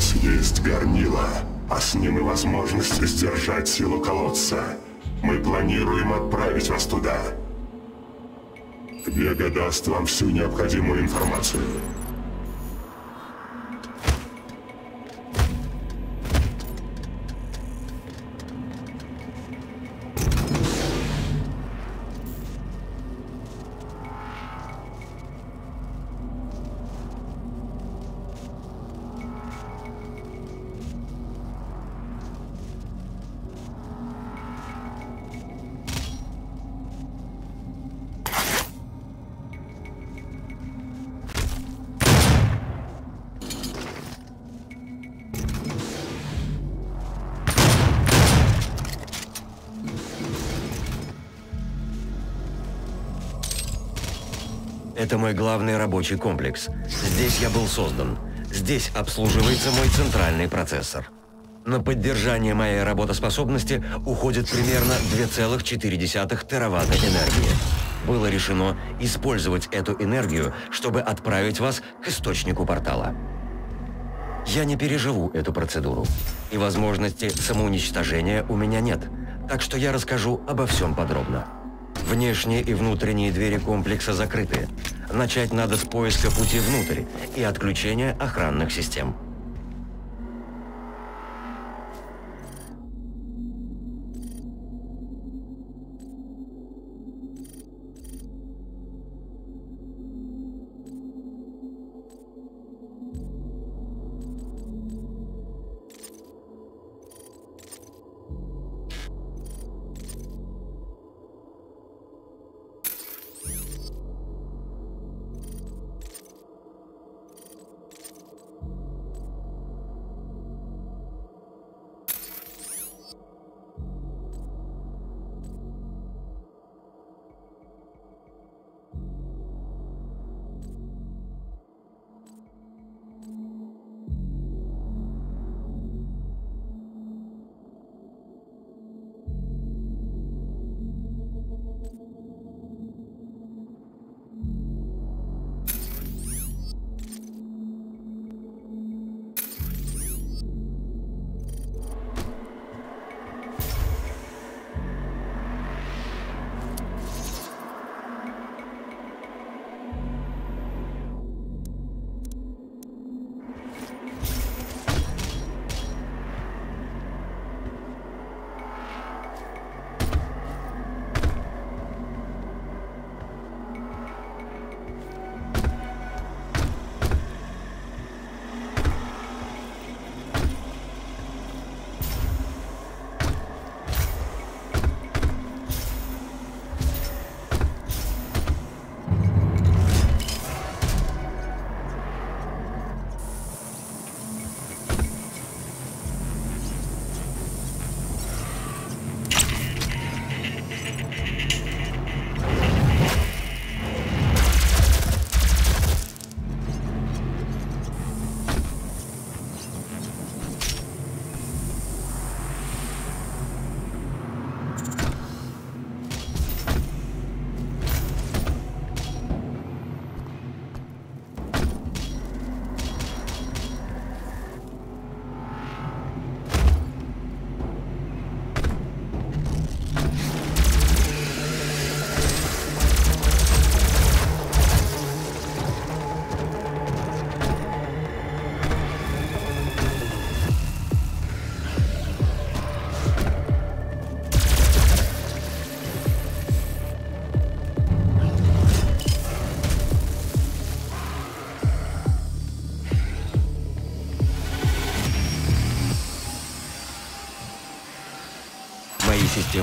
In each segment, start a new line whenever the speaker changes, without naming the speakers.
нас есть горнило, а с ним и возможность сдержать силу колодца. Мы планируем отправить вас туда. Вега даст вам всю необходимую информацию.
Мой главный рабочий комплекс. Здесь я был создан. Здесь обслуживается мой центральный процессор. На поддержание моей работоспособности уходит примерно 2,4 тераватта энергии. Было решено использовать эту энергию, чтобы отправить вас к источнику портала. Я не переживу эту процедуру, и возможности самоуничтожения у меня нет, так что я расскажу обо всем подробно. Внешние и внутренние двери комплекса закрыты. Начать надо с поиска пути внутрь и отключения охранных систем.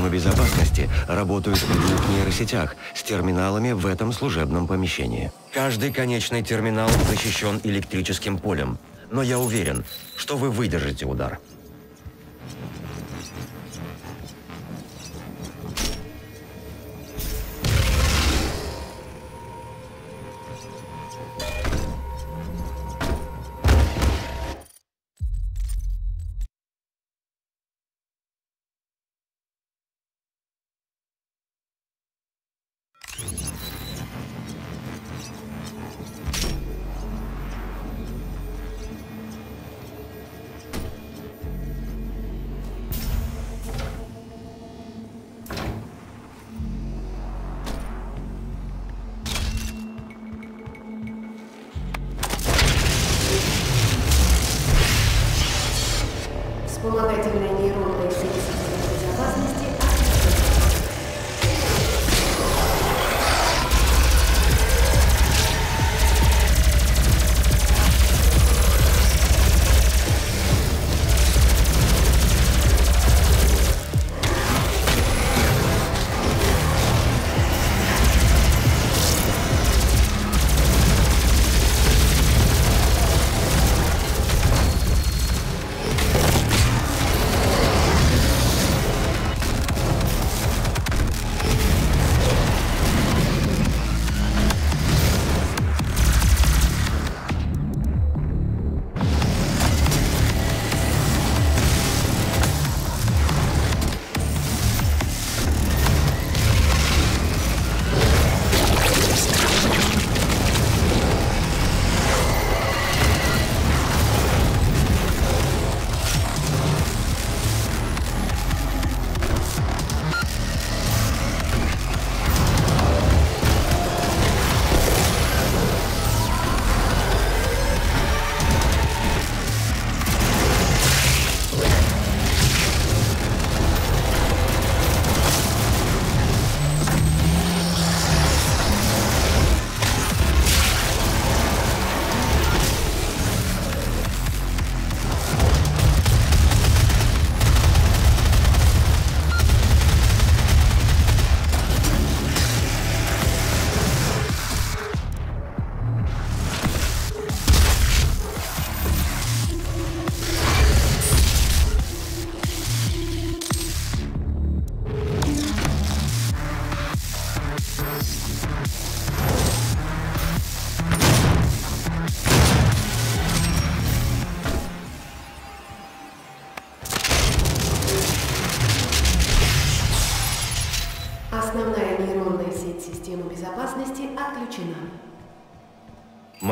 Системы безопасности работают в двух нейросетях с терминалами в этом служебном помещении. Каждый конечный терминал защищен электрическим полем, но я уверен, что вы выдержите удар.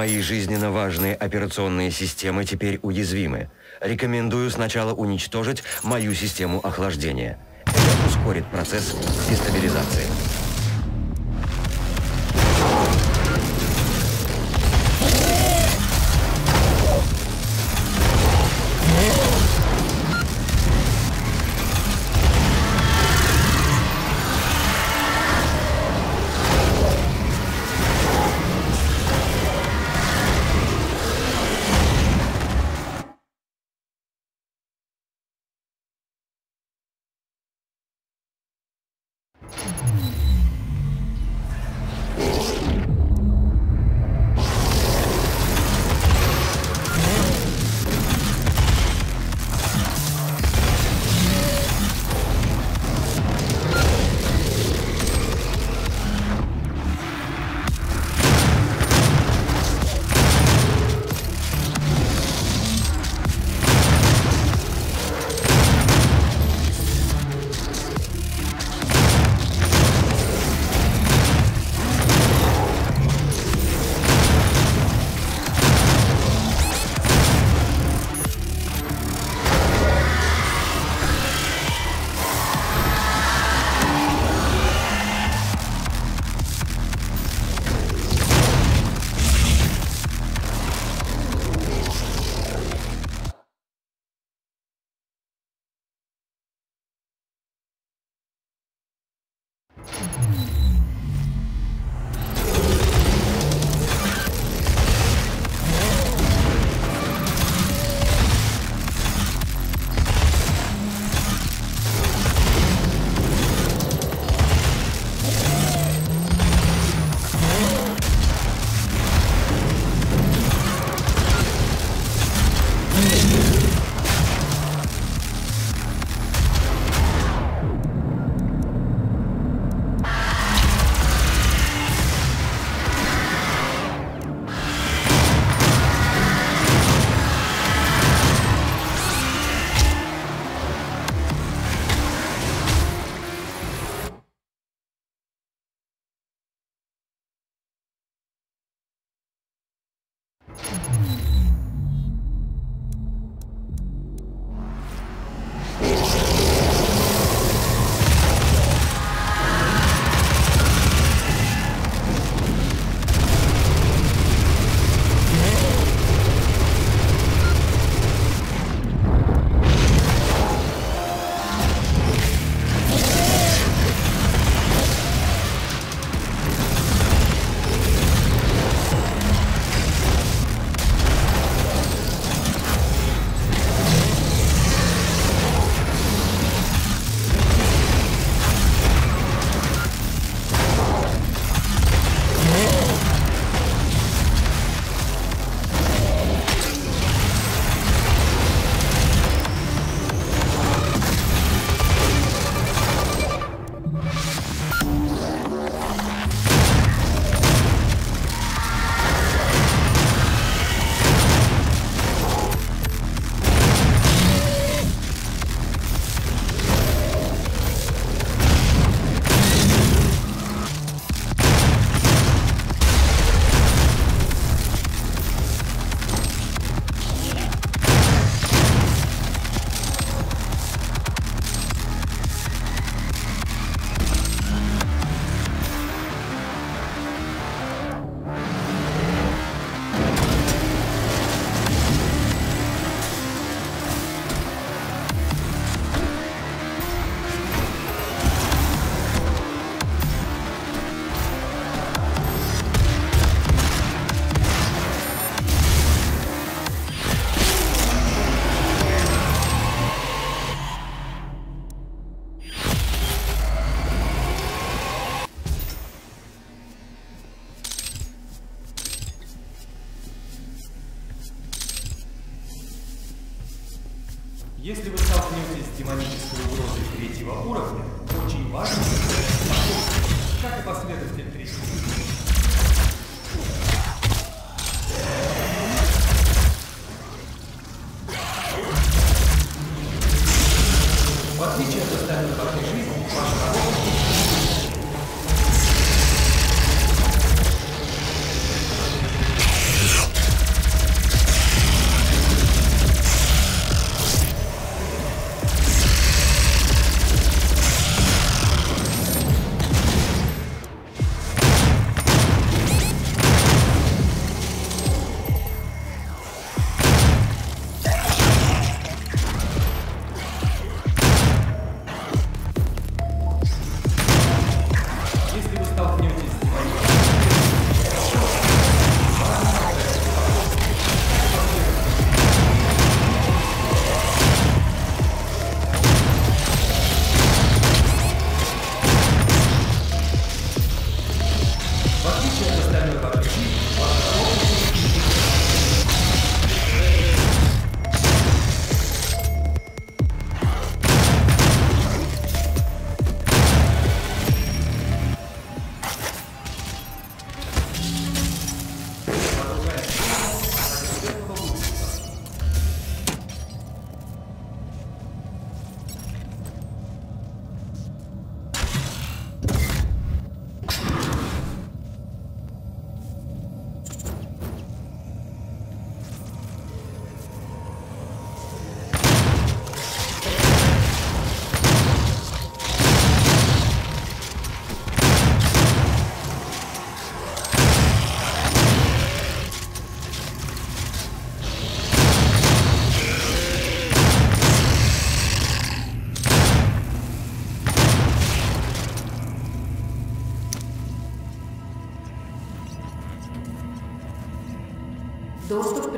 Мои жизненно важные операционные системы теперь уязвимы. Рекомендую сначала уничтожить мою систему охлаждения. Это ускорит процесс дестабилизации.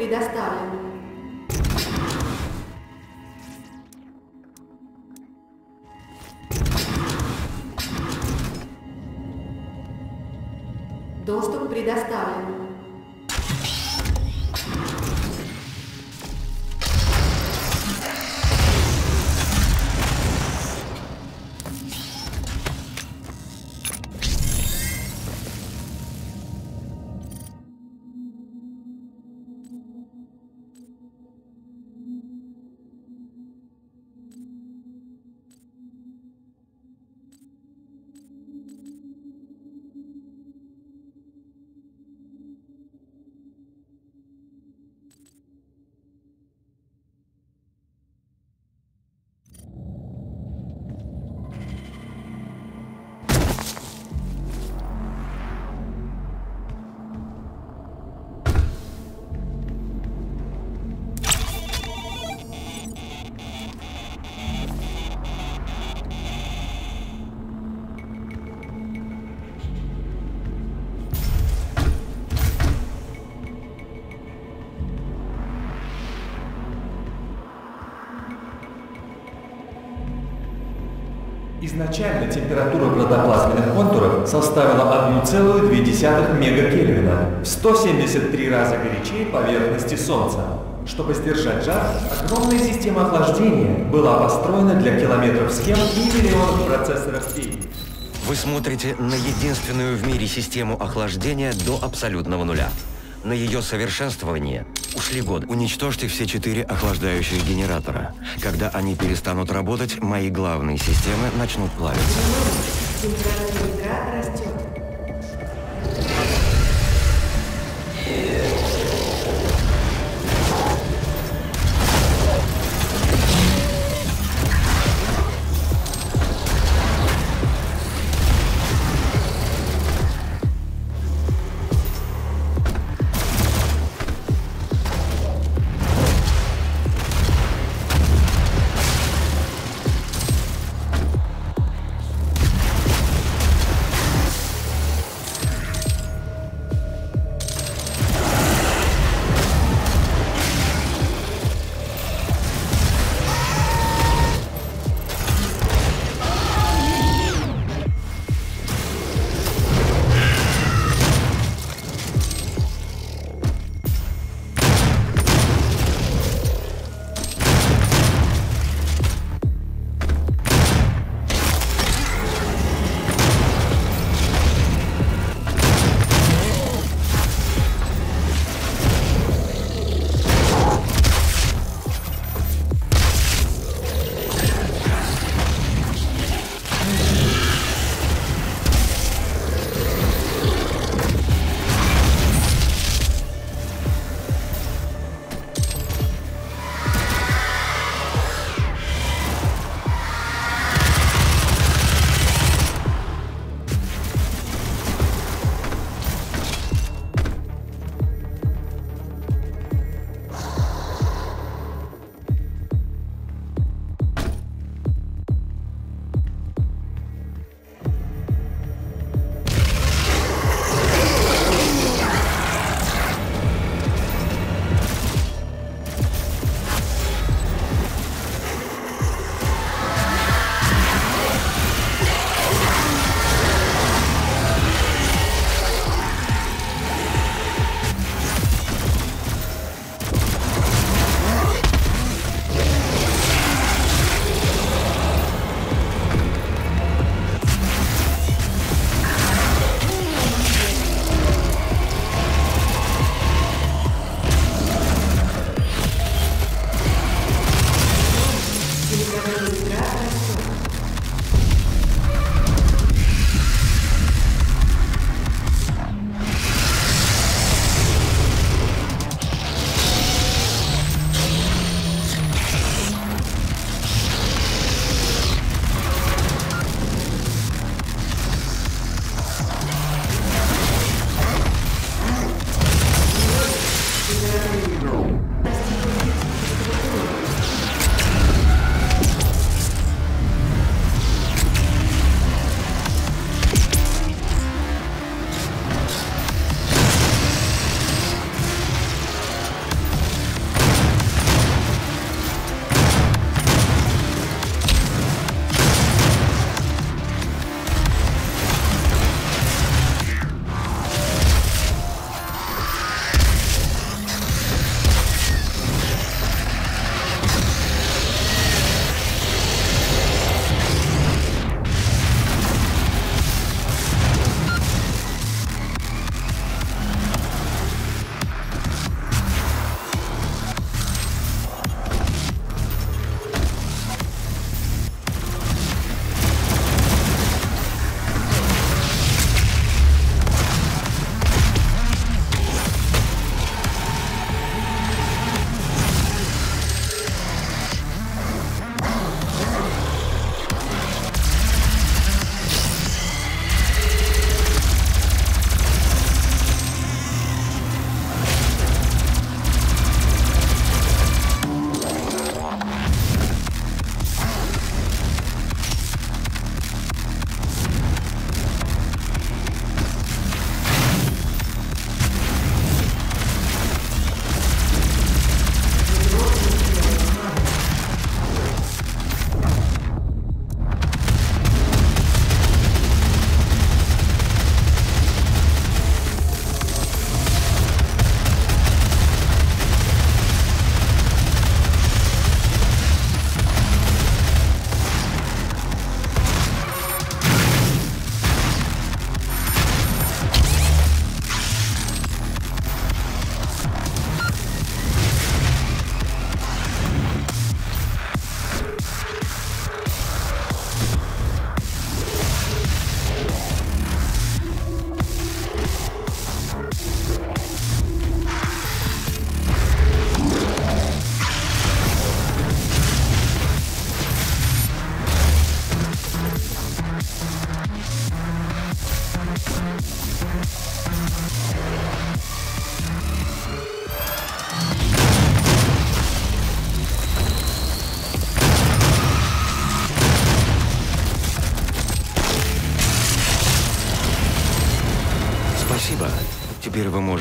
Предоставлен. Изначально температура протоплазменных контуров составила 1,2 мегакельвина, в 173 раза горячее поверхности Солнца. Чтобы сдержать жар, огромная система охлаждения была построена для километров схем и миллионов процессоров сетей.
Вы смотрите на единственную в мире систему охлаждения до абсолютного нуля. На ее совершенствование ушли годы. Уничтожьте все четыре охлаждающих генератора. Когда они перестанут работать, мои главные системы начнут плавиться.
Ядра растет.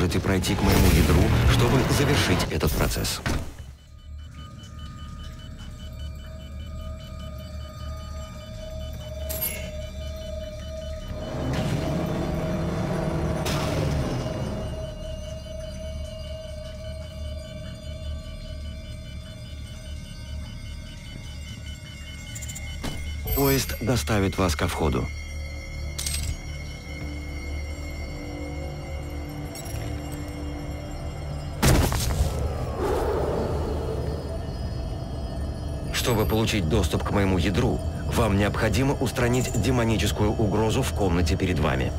Можете пройти к моему ядру, чтобы завершить этот процесс. Поезд доставит вас ко входу. Получить доступ к моему ядру, вам необходимо устранить демоническую угрозу в комнате перед вами.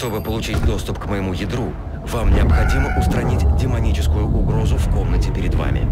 Чтобы получить доступ к моему ядру, вам необходимо устранить демоническую угрозу в комнате перед вами.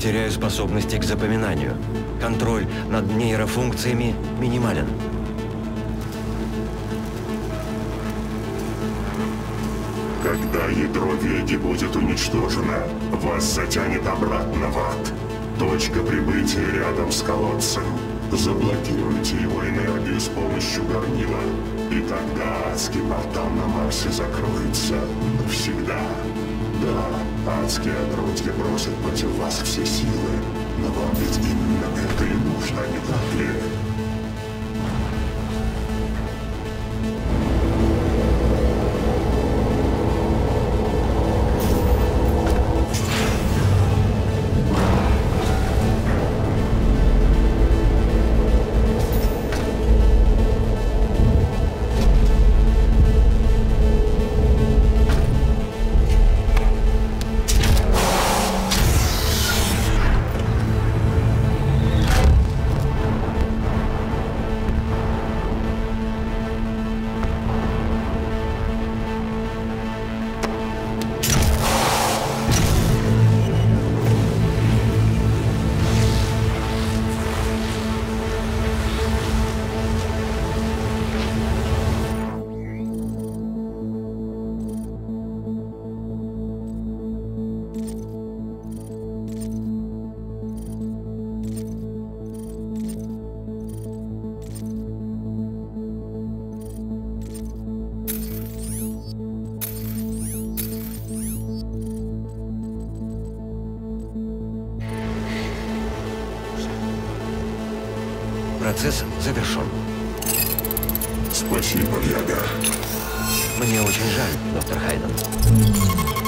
Теряю способности к запоминанию. Контроль над нейрофункциями минимален.
Когда ядро Веди будет уничтожено, вас затянет обратно в ад. Точка прибытия рядом с колодцем. Заблокируйте его энергию с помощью горнила, и тогда адский портал на Марсе закроется навсегда. Да, адские отродья бросят против вас все силы, но вам ведь именно это и нужно, не так ли?
Процесс завершен.
Спасибо, Яга.
Мне очень жаль, доктор Хайден.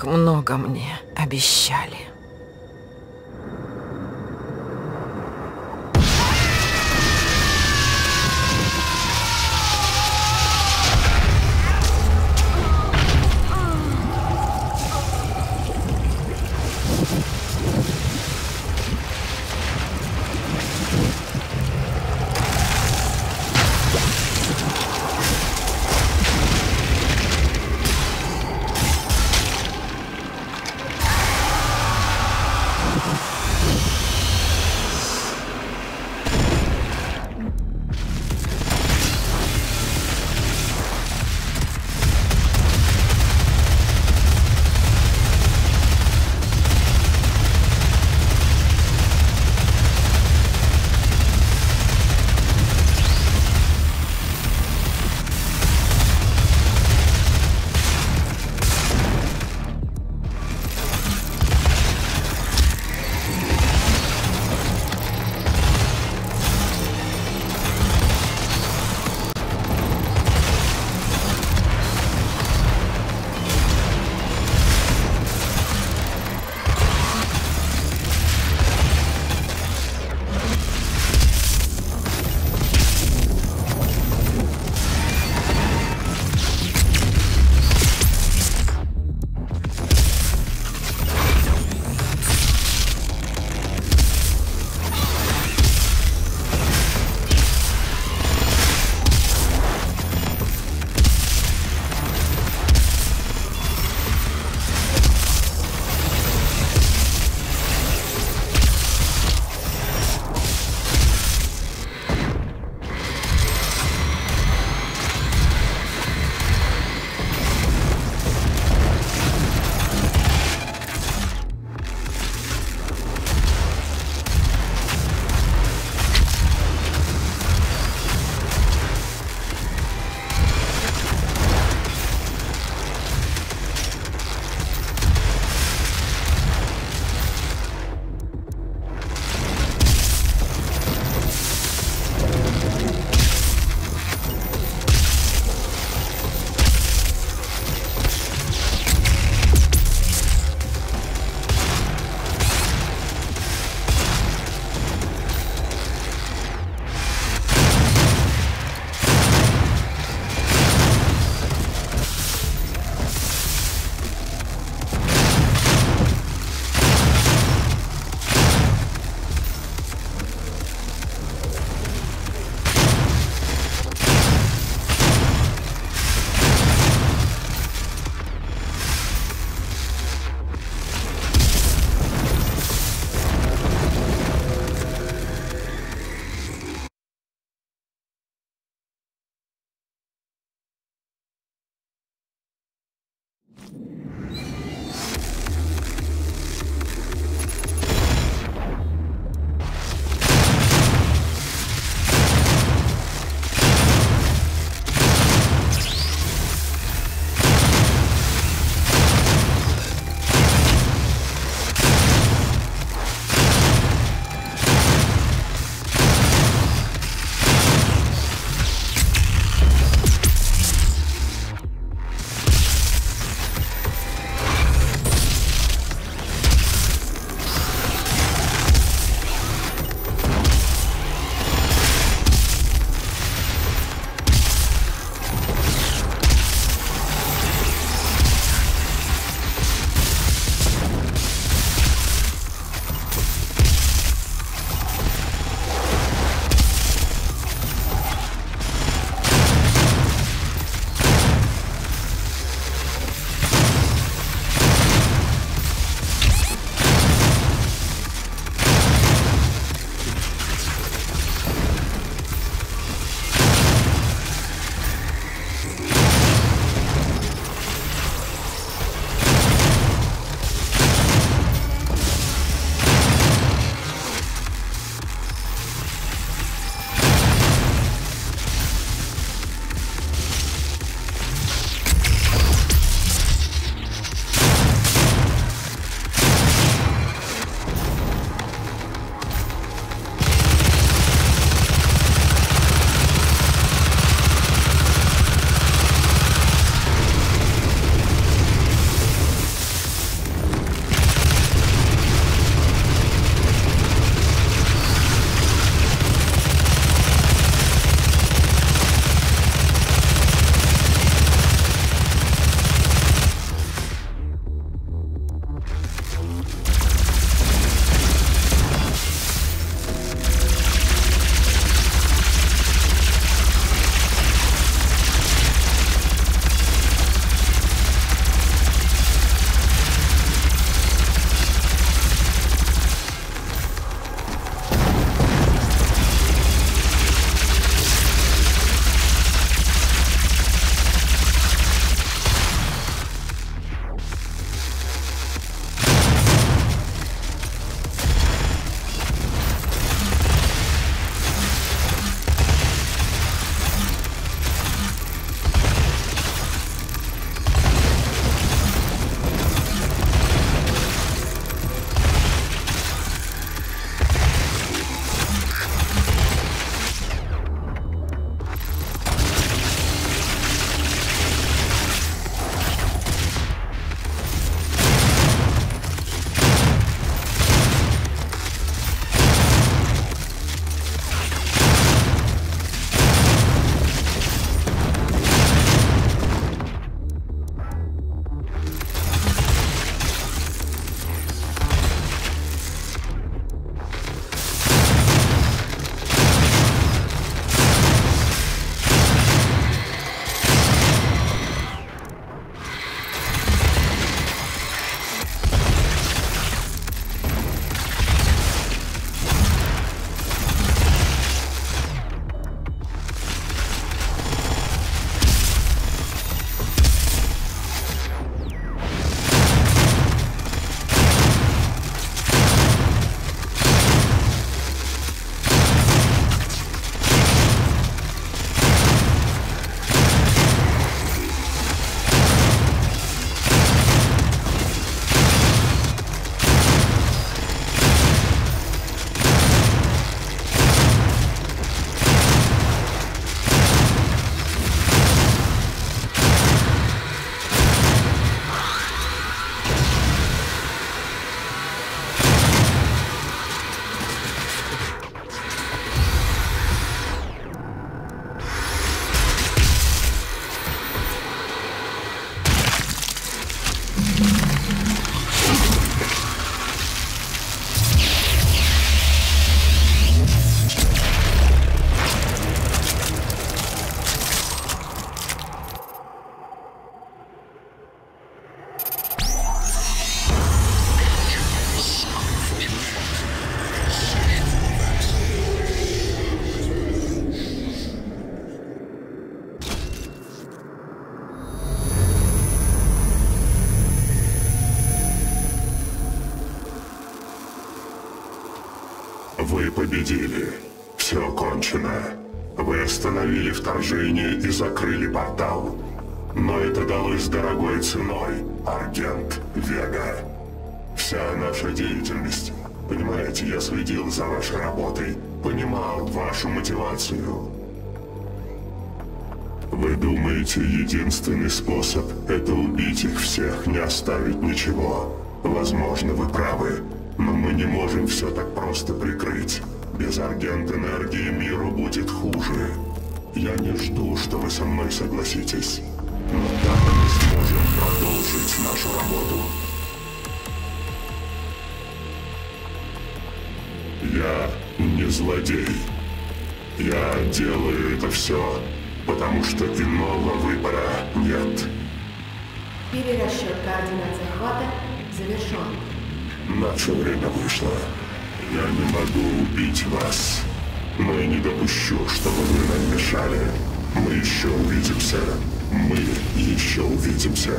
Так много мне обещали.
Вторжение и закрыли портал. Но это далось дорогой ценой, Аргент Вега. Вся наша деятельность, понимаете, я следил за вашей работой, понимал вашу мотивацию. Вы думаете, единственный способ — это убить их всех, не оставить ничего? Возможно, вы правы, но мы не можем все так просто прикрыть. Без аргент энергии миру будет хуже. Я не жду, что вы со мной согласитесь. Но так мы сможем продолжить нашу работу. Я не злодей. Я делаю это все потому что иного выбора нет.
Перерасчет координат захвата завершен.
Наше время вышло. Я не могу убить вас, но и не допущу, чтобы вы нам мешали. Мы еще увидимся. Мы еще увидимся.